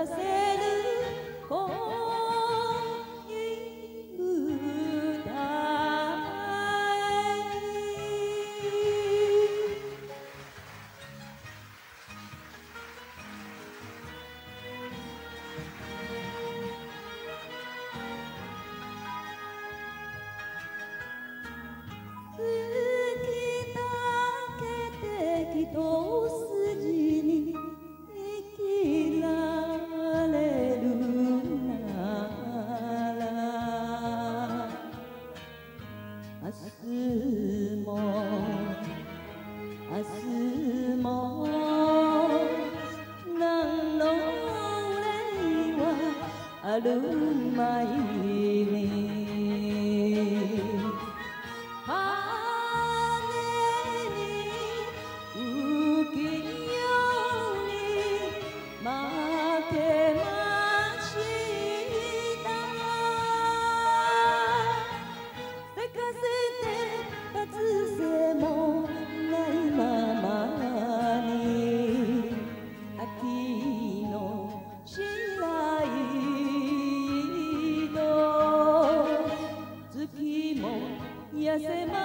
させきけ đứng mãi. se va.